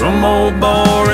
Some old boy